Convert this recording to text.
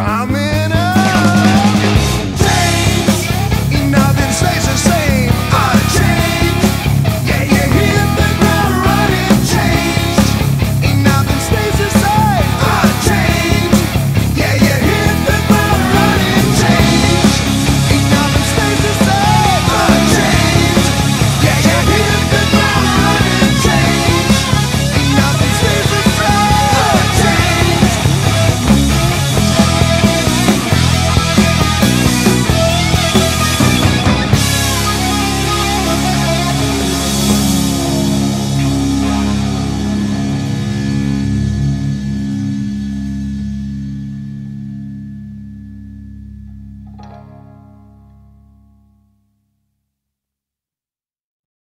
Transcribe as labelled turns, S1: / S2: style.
S1: I'm